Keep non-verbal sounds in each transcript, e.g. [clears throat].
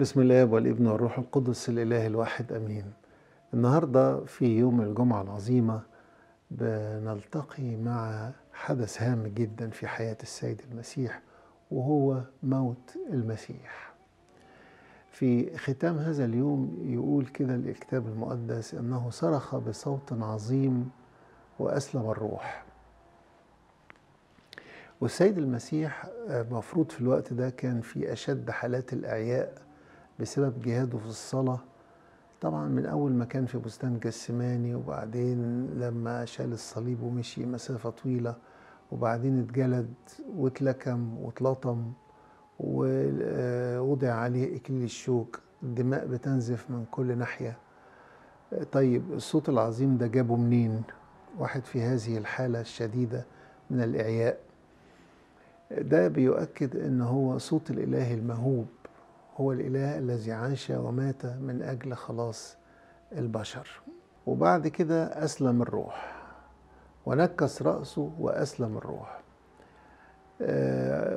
بسم الله والابن والروح القدس الإله الواحد أمين. النهاردة في يوم الجمعة العظيمة بنلتقي مع حدث هام جدا في حياة السيد المسيح وهو موت المسيح. في ختام هذا اليوم يقول كده الكتاب المقدس أنه صرخ بصوت عظيم وأسلم الروح. والسيد المسيح مفروض في الوقت ده كان في أشد حالات الإعياء بسبب جهاده في الصلاة. طبعا من أول ما كان في بستان جسماني وبعدين لما شال الصليب ومشي مسافة طويلة وبعدين اتجلد واتلكم واتلطم ووضع عليه إكليل الشوك الدماء بتنزف من كل ناحية. طيب الصوت العظيم ده جابه منين؟ واحد في هذه الحالة الشديدة من الإعياء. ده بيؤكد إن هو صوت الإله المهوب هو الإله الذي عاش ومات من أجل خلاص البشر. وبعد كده أسلم الروح. ونكس رأسه وأسلم الروح.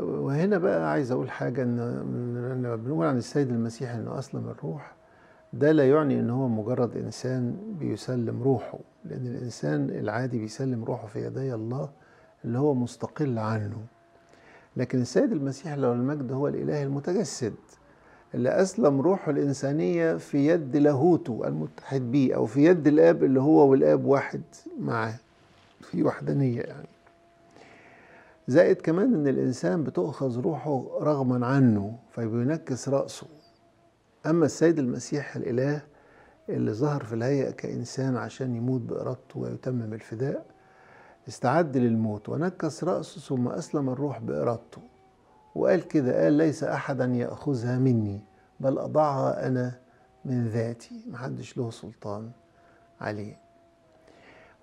وهنا بقى عايز أقول حاجة إن لما بنقول عن السيد المسيح إنه أسلم الروح ده لا يعني إن هو مجرد إنسان بيسلم روحه لأن الإنسان العادي بيسلم روحه في يدي الله اللي هو مستقل عنه. لكن السيد المسيح له المجد هو الإله المتجسد. اللي أسلم روحه الإنسانية في يد لاهوته المتحد بيه أو في يد الآب اللي هو والآب واحد معاه. في وحدانية يعني. زائد كمان إن الإنسان بتؤخذ روحه رغما عنه فبينكس رأسه. أما السيد المسيح الإله اللي ظهر في الهيئة كإنسان عشان يموت بإرادته ويتمم الفداء استعد للموت ونكس رأسه ثم أسلم الروح بإرادته. وقال كده قال ليس أحدا يأخذها مني بل أضعها أنا من ذاتي. محدش له سلطان عليه.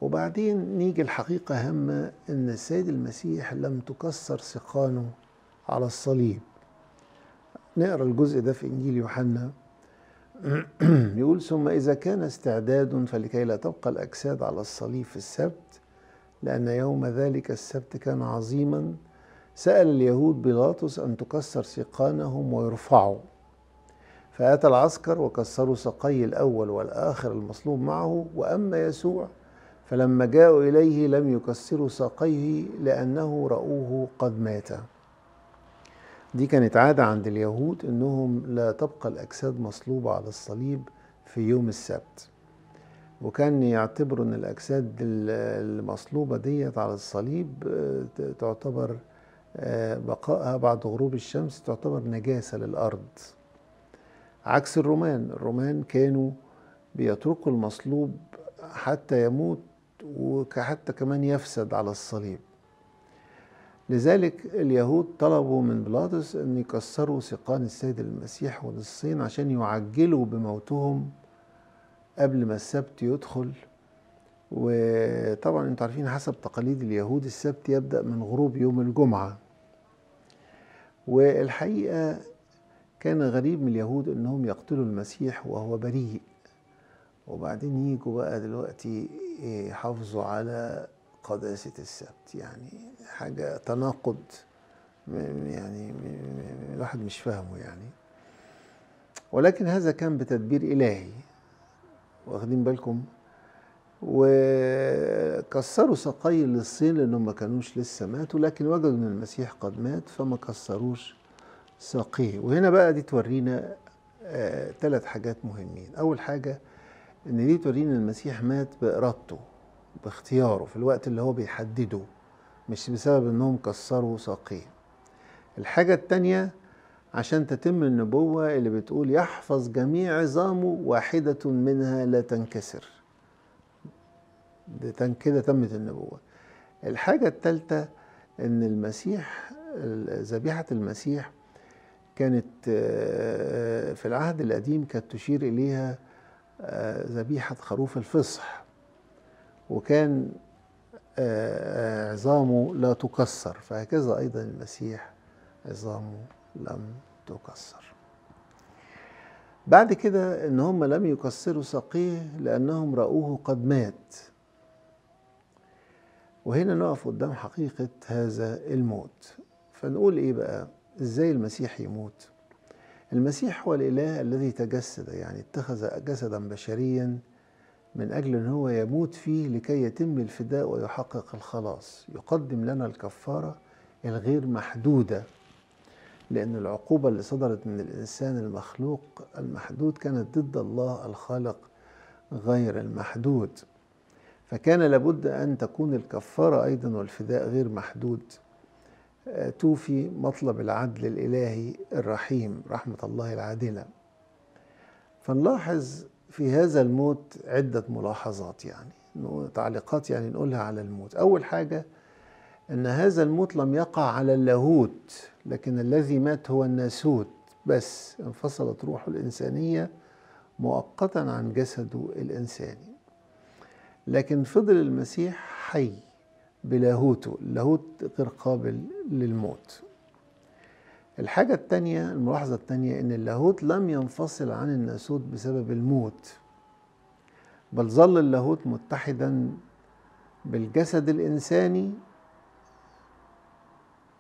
وبعدين نيجي الحقيقة هامة إن السيد المسيح لم تكسر سقانه على الصليب. نقرأ الجزء ده في إنجيل يوحنا. [clears throat] يقول ثم إذا كان استعداد فلكي لا تبقى الأجساد على الصليب في السبت لأن يوم ذلك السبت كان عظيما سأل اليهود بيلاطس أن تكسر سيقانهم ويرفعوا. فأتى العسكر وكسروا سقي الأول والآخر المصلوب معه وأما يسوع فلما جاءوا إليه لم يكسروا ساقيه لأنه رأوه قد مات. دي كانت عادة عند اليهود أنهم لا تبقى الأجساد مصلوبة على الصليب في يوم السبت. وكان يعتبروا إن الأجساد المصلوبة ديت على الصليب تعتبر بقائها بعد غروب الشمس تعتبر نجاسة للأرض. عكس الرومان الرومان كانوا بيتركوا المصلوب حتى يموت وحتى كمان يفسد على الصليب. لذلك اليهود طلبوا من بيلاطس إن يكسروا سيقان السيد المسيح ونصين عشان يعجلوا بموتهم قبل ما السبت يدخل. وطبعا أنتوا عارفين حسب تقاليد اليهود السبت يبدأ من غروب يوم الجمعة. والحقيقة كان غريب من اليهود إنهم يقتلوا المسيح وهو بريء. وبعدين يجوا بقى دلوقتي يحافظوا على قداسة السبت. يعني حاجة تناقض يعني الواحد مش فاهمه يعني. ولكن هذا كان بتدبير إلهي. واخدين بالكم؟ وكسروا سقي للصين لأنهم ما كانوش لسه ماتوا لكن وجدوا إن المسيح قد مات فما كسروش ساقيه. وهنا بقى دي تورينا ثلاث آه حاجات مهمين. أول حاجة إن دي تورينا المسيح مات بإرادته باختياره في الوقت اللي هو بيحدده مش بسبب إنهم كسروا ساقيه. الحاجة الثانية عشان تتم النبوة اللي بتقول يحفظ جميع عظامه واحدة منها لا تنكسر. كده تمت النبوة. الحاجة الثالثة إن المسيح ذبيحة المسيح كانت في العهد القديم كانت تشير إليها ذبيحة خروف الفصح. وكان عظامه لا تكسر. فهكذا أيضا المسيح عظامه لم تكسر. بعد كده إن هم لم يكسروا ساقيه لأنهم رأوه قد مات. وهنا نقف قدام حقيقة هذا الموت. فنقول إيه بقى؟ إزاي المسيح يموت؟ المسيح هو الإله الذي تجسد يعني اتخذ جسدا بشريا من أجل أن هو يموت فيه لكي يتم الفداء ويحقق الخلاص. يقدم لنا الكفارة الغير محدودة لأن العقوبة اللي صدرت من الإنسان المخلوق المحدود كانت ضد الله الخالق غير المحدود. فكان لابد أن تكون الكفارة أيضا والفداء غير محدود. توفي مطلب العدل الإلهي الرحيم رحمة الله العادلة. فنلاحظ في هذا الموت عدة ملاحظات يعني تعليقات يعني نقولها على الموت. أول حاجة أن هذا الموت لم يقع على اللاهوت لكن الذي مات هو الناسوت. بس انفصلت روحه الإنسانية مؤقتا عن جسده الإنساني. لكن فضل المسيح حي بلاهوته اللاهوت غير قابل للموت. الحاجة التانية الملاحظة التانية إن اللاهوت لم ينفصل عن الناسوت بسبب الموت بل ظل اللاهوت متحدا بالجسد الإنساني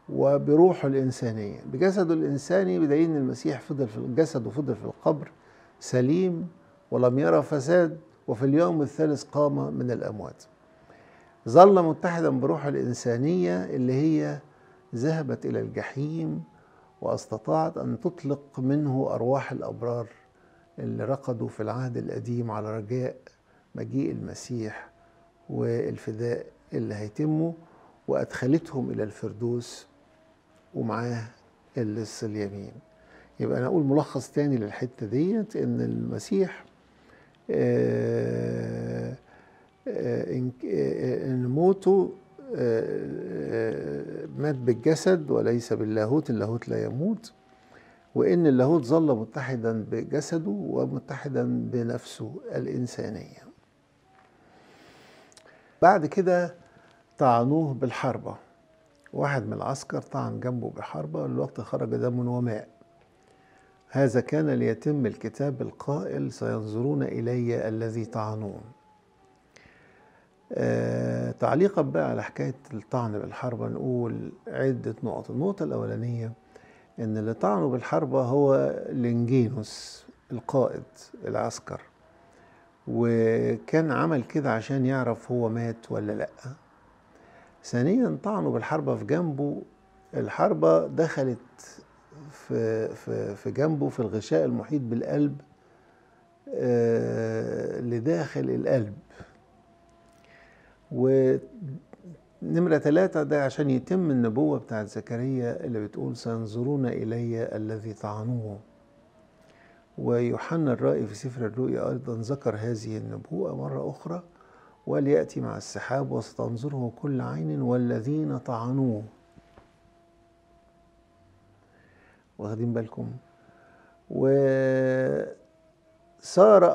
وبروحه الإنسانية. بجسده الإنساني بدليل أن المسيح فضل في الجسد وفضل في القبر سليم ولم يرى فساد وفي اليوم الثالث قام من الأموات. ظل متحدا بروحه الإنسانية اللي هي ذهبت إلى الجحيم وأستطاعت أن تطلق منه أرواح الأبرار اللي رقدوا في العهد القديم على رجاء مجيء المسيح والفداء اللي هيتمه وأدخلتهم إلى الفردوس ومعاه اللص اليمين. يبقى أنا أقول ملخص تاني للحتة ديت إن المسيح آه إن موته مات بالجسد وليس باللاهوت اللاهوت لا يموت. وإن اللاهوت ظل متحدا بجسده ومتحدا بنفسه الإنسانية. بعد كده طعنوه بالحربة. واحد من العسكر طعن جنبه بحربة والوقت خرج دم وماء هذا كان ليتم الكتاب القائل سينظرون إلي الذي طعنون آه تعليقا بقى على حكاية الطعن بالحربة نقول عدة نقط. النقطة الأولانية إن اللي طعنه بالحربة هو لنجينوس القائد العسكر وكان عمل كده عشان يعرف هو مات ولا لأ. ثانيا طعنه بالحربة في جنبه الحربة دخلت في, في, في جنبه في الغشاء المحيط بالقلب آه لداخل القلب. ونمرة ثلاثة ده عشان يتم النبوة بتاعت زكريا اللي بتقول سينظرون إلي الذي طعنوه. ويوحنا الرائي في سفر الرؤيا أيضا ذكر هذه النبوءة مرة أخرى وليأتي مع السحاب وستنظره كل عين والذين طعنوه. واخدين بالكم. وصار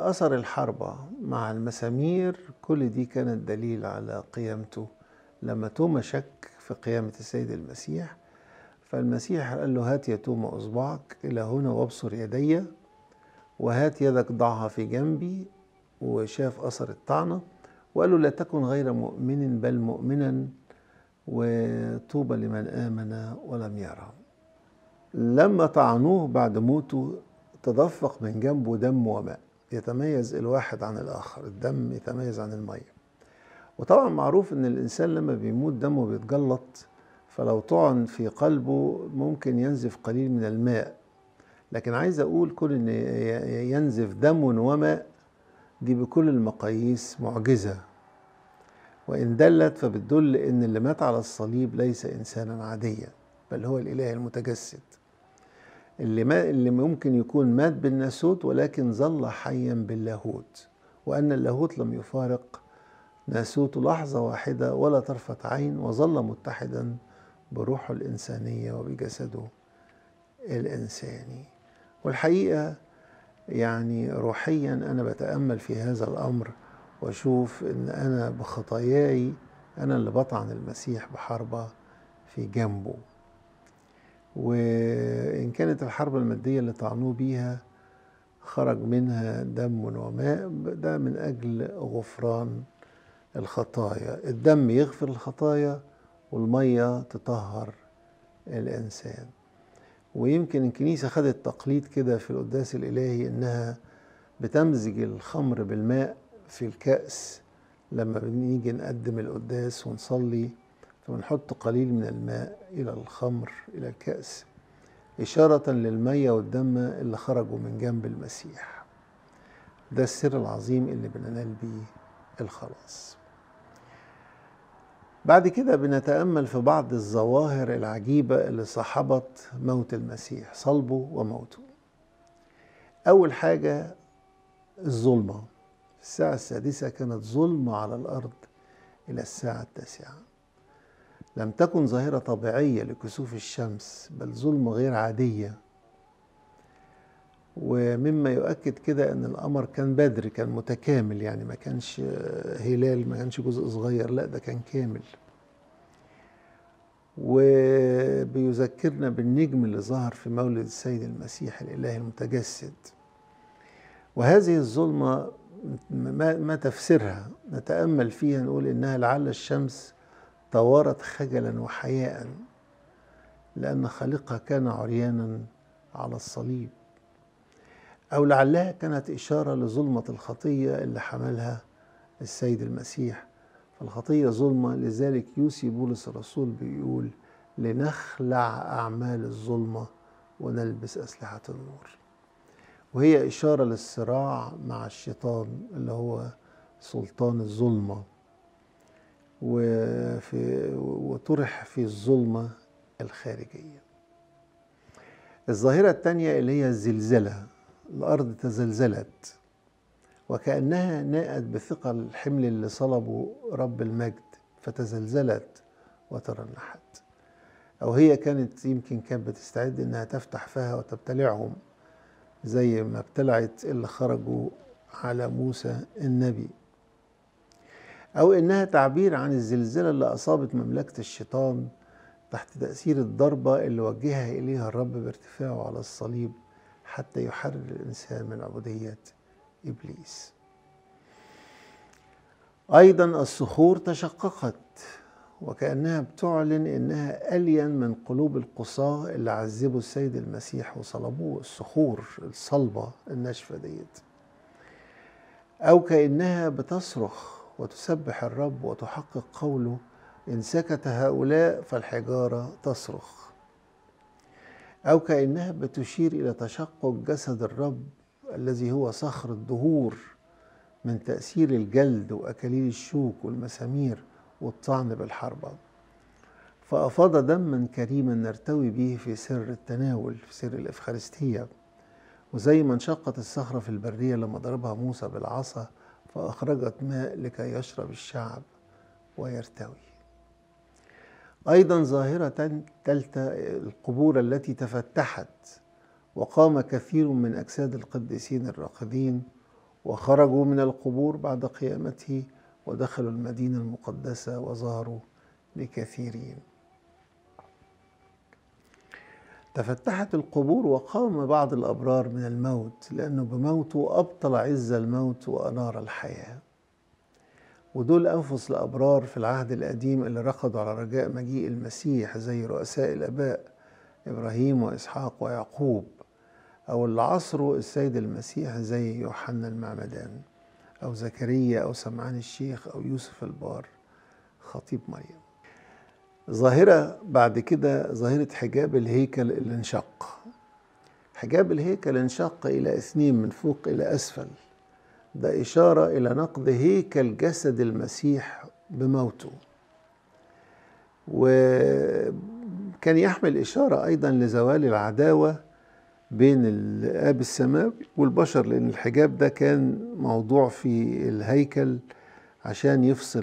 أثر الحربة مع المسامير كل دي كانت دليل على قيامته. لما توما شك في قيامة السيد المسيح فالمسيح قال له هات يا توما أصبعك إلى هنا وابصر يدي وهات يدك ضعها في جنبي. وشاف أثر الطعنة وقال له لا تكن غير مؤمن بل مؤمنا. وطوبى لمن آمن ولم يرى. لما طعنوه بعد موته تدفق من جنبه دم وماء يتميز الواحد عن الآخر الدم يتميز عن المية. وطبعا معروف إن الإنسان لما بيموت دمه بيتجلط فلو طعن في قلبه ممكن ينزف قليل من الماء. لكن عايز أقول كل إن ينزف دم وماء دي بكل المقاييس معجزة. وإن دلت فبتدل إن اللي مات على الصليب ليس انسانا عاديا بل هو الإله المتجسد. اللي ما اللي ممكن يكون مات بالناسوت ولكن ظل حيا باللاهوت وأن اللاهوت لم يفارق ناسوت لحظة واحدة ولا طرفة عين وظل متحدا بروحه الإنسانية وبجسده الإنساني والحقيقة يعني روحيا أنا بتأمل في هذا الأمر وأشوف إن أنا بخطاياي أنا اللي بطعن المسيح بحربة في جنبه. وإن كانت الحرب المادية اللي طعنوه بيها خرج منها دم وماء ده من أجل غفران الخطايا. الدم يغفر الخطايا والمية تطهر الإنسان. ويمكن الكنيسة خدت تقليد كده في القداس الإلهي إنها بتمزج الخمر بالماء في الكأس لما بنيجي نقدم القداس ونصلي فبنحط قليل من الماء إلى الخمر إلى الكأس إشارة للمية والدم اللي خرجوا من جنب المسيح. ده السر العظيم اللي بننال بيه الخلاص. بعد كده بنتأمل في بعض الظواهر العجيبة اللي صاحبت موت المسيح صلبه وموته. أول حاجة الظلمة. الساعة السادسة كانت ظلمة على الأرض إلى الساعة التاسعة. لم تكن ظاهرة طبيعية لكسوف الشمس بل ظلمة غير عادية. ومما يؤكد كده إن القمر كان بدر كان متكامل يعني ما كانش هلال ما كانش جزء صغير لا ده كان كامل. وبيذكرنا بالنجم اللي ظهر في مولد السيد المسيح الإله المتجسد. وهذه الظلمة ما, ما تفسيرها. نتأمل فيها نقول إنها لعل الشمس توارت خجلا وحياء لأن خالقها كان عريانا على الصليب. أو لعلها كانت إشارة لظلمة الخطية اللي حملها السيد المسيح. فالخطية ظلمة لذلك يوصي بولس الرسول بيقول لنخلع أعمال الظلمة ونلبس أسلحة النور. وهي إشارة للصراع مع الشيطان اللي هو سلطان الظلمة. وفي وطرح في الظلمة الخارجية. الظاهرة الثانية اللي هي الزلزلة الأرض تزلزلت وكأنها ناءت بثقل الحمل اللي صلبه رب المجد فتزلزلت وترنحت. أو هي كانت يمكن كانت بتستعد إنها تفتح فيها وتبتلعهم زي ما ابتلعت اللي خرجوا على موسى النبي. أو إنها تعبير عن الزلزلة اللي أصابت مملكة الشيطان تحت تأثير الضربة اللي وجهها إليها الرب بارتفاعه على الصليب حتى يحرر الإنسان من عبودية إبليس. أيضا الصخور تشققت وكأنها بتعلن إنها ألين من قلوب القصاة اللي عذبوا السيد المسيح وصلبوه الصخور الصلبة الناشفة ديت. أو كأنها بتصرخ وتسبح الرب وتحقق قوله إن سكت هؤلاء فالحجارة تصرخ. أو كأنها بتشير إلى تشقق جسد الرب الذي هو صخر الدهور من تأثير الجلد وأكاليل الشوك والمسامير والطعن بالحربة. فأفاض دما كريما نرتوي به في سر التناول في سر الإفخارستية. وزي ما انشقت الصخرة في البرية لما ضربها موسى بالعصا فأخرجت ماء لكي يشرب الشعب ويرتوي. أيضا ظاهرة ثالثة القبور التي تفتحت وقام كثير من أجساد القديسين الراقدين وخرجوا من القبور بعد قيامته ودخلوا المدينة المقدسة وظهروا لكثيرين. تفتحت القبور وقام بعض الأبرار من الموت لأنه بموته أبطل عز الموت وأنار الحياة. ودول أنفس الأبرار في العهد القديم اللي رقدوا على رجاء مجيء المسيح زي رؤساء الآباء إبراهيم وإسحاق ويعقوب أو اللي عصروا السيد المسيح زي يوحنا المعمدان أو زكريا أو سمعان الشيخ أو يوسف البار خطيب مريم. ظاهرة بعد كده ظاهرة حجاب الهيكل اللي انشق حجاب الهيكل انشق إلى اثنين من فوق إلى أسفل. ده إشارة إلى نقض هيكل جسد المسيح بموته. وكان يحمل إشارة أيضا لزوال العداوة بين الآب السماوي والبشر لأن الحجاب ده كان موضوع في الهيكل عشان يفصل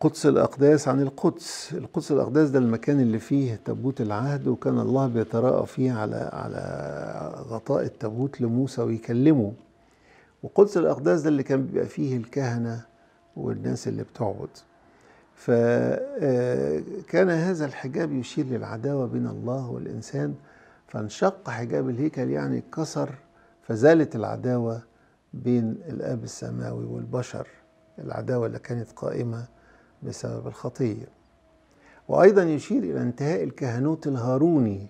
قدس الأقداس عن القدس. القدس الأقداس ده المكان اللي فيه تابوت العهد وكان الله بيتراءى فيه على على غطاء التابوت لموسى ويكلمه. وقدس الأقداس ده اللي كان بيبقى فيه الكهنة والناس اللي بتعبد فكان هذا الحجاب يشير للعداوة بين الله والإنسان. فانشق حجاب الهيكل يعني كسر فزالت العداوة بين الآب السماوي والبشر. العداوة اللي كانت قائمة بسبب الخطية. وأيضا يشير إلى انتهاء الكهنوت الهاروني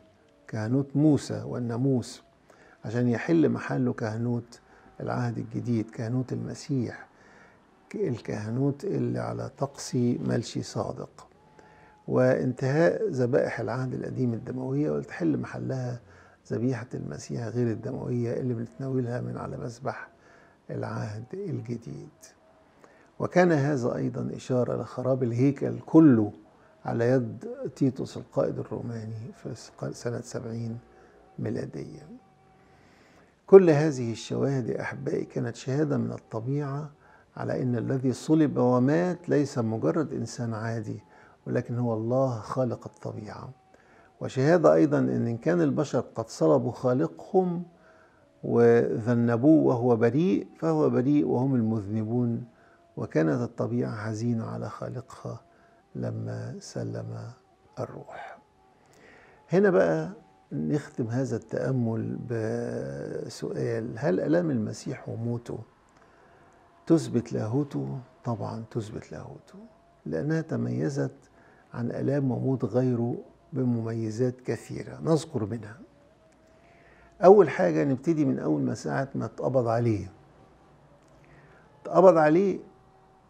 كهنوت موسى والناموس عشان يحل محله كهنوت العهد الجديد كهنوت المسيح الكهنوت اللي على تقصي ملشي صادق. وانتهاء ذبائح العهد القديم الدموية وتحل محلها ذبيحة المسيح غير الدموية اللي بنتناولها من على مسبح العهد الجديد. وكان هذا أيضا إشارة لخراب الهيكل كله على يد تيتوس القائد الروماني في سنة سبعين ميلادية. كل هذه الشواهد يا أحبائي كانت شهادة من الطبيعة على أن الذي صلب ومات ليس مجرد إنسان عادي ولكن هو الله خالق الطبيعة. وشهادة أيضا أن إن كان البشر قد صلبوا خالقهم وذنبوه وهو بريء فهو بريء وهم المذنبون وكانت الطبيعة حزينة على خالقها لما سلم الروح. هنا بقى نختم هذا التأمل بسؤال هل ألام المسيح وموته تثبت لاهوته؟ طبعا تثبت لاهوته لأنها تميزت عن آلام وموت غيره بمميزات كثيرة. نذكر منها. أول حاجة نبتدي من أول ما ساعة ما اتقبض عليه. اتقبض عليه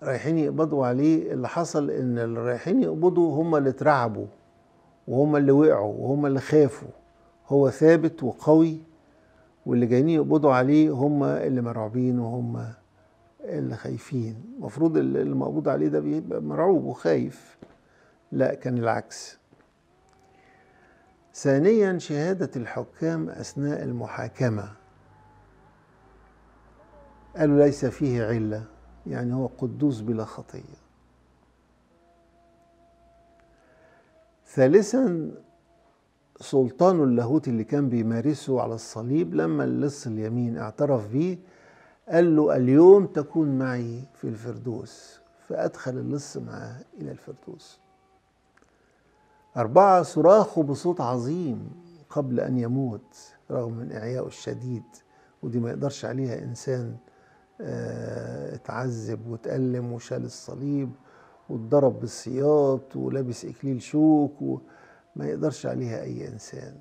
رايحين يقبضوا عليه. اللي حصل إن اللي رايحين يقبضوا هم اللي اترعبوا وهم اللي وقعوا وهم اللي خافوا. هو ثابت وقوي واللي جايين يقبضوا عليه هم اللي مرعوبين وهم اللي خايفين. المفروض اللي مقبوض عليه ده بيبقى مرعوب وخايف. لا كان العكس. ثانيا شهادة الحكام أثناء المحاكمة. قالوا ليس فيه علة. يعني هو قدوس بلا خطية. ثالثا سلطان اللاهوت اللي كان بيمارسه على الصليب لما اللص اليمين اعترف بيه قال له اليوم تكون معي في الفردوس. فأدخل اللص معاه إلى الفردوس. أربعة صراخه بصوت عظيم قبل أن يموت رغم من إعيائه الشديد ودي ما يقدرش عليها إنسان. اتعذب واتألم وشال الصليب واتضرب بالسياط ولابس إكليل شوك وما يقدرش عليها أي إنسان.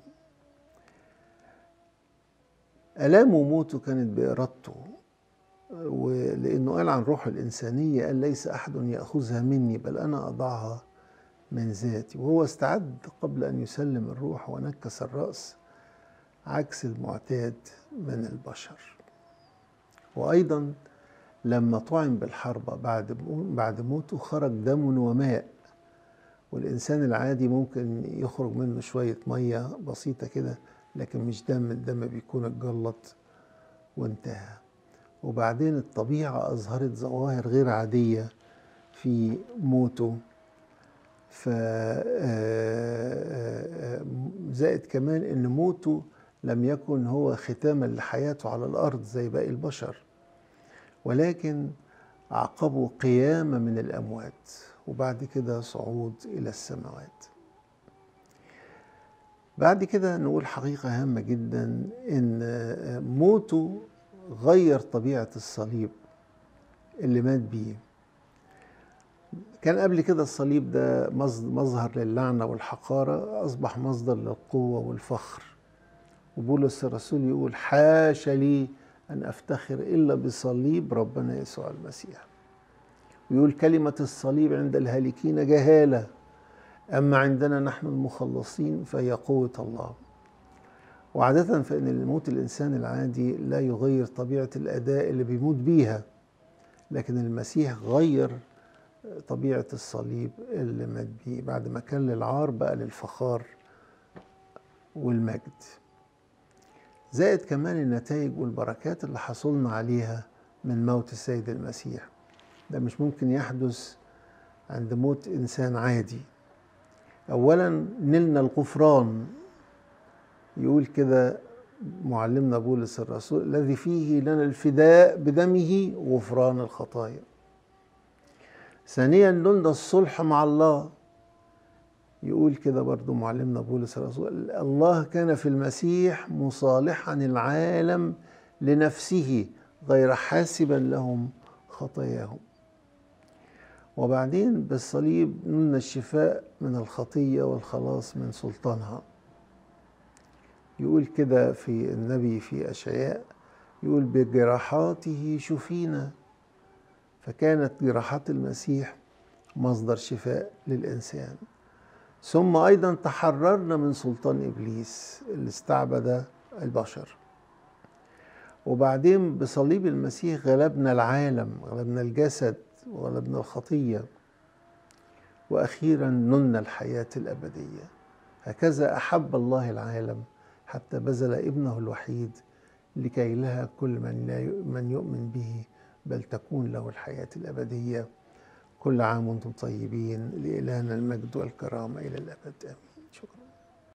آلامه وموته كانت بإرادته ولأنه قال عن روح الإنسانية قال ليس أحد يأخذها مني بل أنا أضعها من ذاتي. وهو استعد قبل أن يسلم الروح ونكس الرأس عكس المعتاد من البشر. وأيضا لما طعن بالحربة بعد بعد موته خرج دم وماء. والإنسان العادي ممكن يخرج منه شوية مية بسيطة كده لكن مش دم الدم بيكون اتجلط وانتهى. وبعدين الطبيعة أظهرت ظواهر غير عادية في موته. ف زائد كمان إن موته لم يكن هو ختاما لحياته على الأرض زي باقي البشر. ولكن عقبه قيامه من الأموات وبعد كده صعود إلى السماوات. بعد كده نقول حقيقة هامة جدا إن موته غير طبيعة الصليب اللي مات بيه. كان قبل كده الصليب ده مظهر للعنة والحقارة أصبح مصدر للقوة والفخر. وبولس الرسول يقول حاشا لي أن أفتخر إلا بصليب ربنا يسوع المسيح. ويقول كلمة الصليب عند الهالكين جهالة. أما عندنا نحن المخلصين فهي قوة الله. وعادة فإن الموت الإنسان العادي لا يغير طبيعة الأداء اللي بيموت بيها. لكن المسيح غير طبيعة الصليب اللي مات بيه. بعد ما كان للعار بقى للفخار والمجد. زائد كمان النتائج والبركات اللي حصلنا عليها من موت السيد المسيح. ده مش ممكن يحدث عند موت إنسان عادي. أولا نلنا الغفران. يقول كده معلمنا بولس الرسول الذي فيه لنا الفداء بدمه غفران الخطايا. ثانيا نلنا الصلح مع الله. يقول كده برضو معلمنا بولس الرسول الله كان في المسيح مصالحا العالم لنفسه غير حاسبا لهم خطاياهم. وبعدين بالصليب نلنا الشفاء من الخطية والخلاص من سلطانها. يقول كده في النبي في أشعياء يقول بجراحاته شفينا فكانت جراحات المسيح مصدر شفاء للإنسان. ثم أيضا تحررنا من سلطان إبليس اللي استعبد البشر. وبعدين بصليب المسيح غلبنا العالم غلبنا الجسد وغلبنا الخطية. وأخيرا نلنا الحياة الأبدية. هكذا أحب الله العالم حتى بذل ابنه الوحيد لكي لها كل من, لا من يؤمن به بل تكون له الحياة الأبدية. كل عام وأنتم طيبين لإلهنا المجد والكرامة إلى الأبد. آمين. شكرا.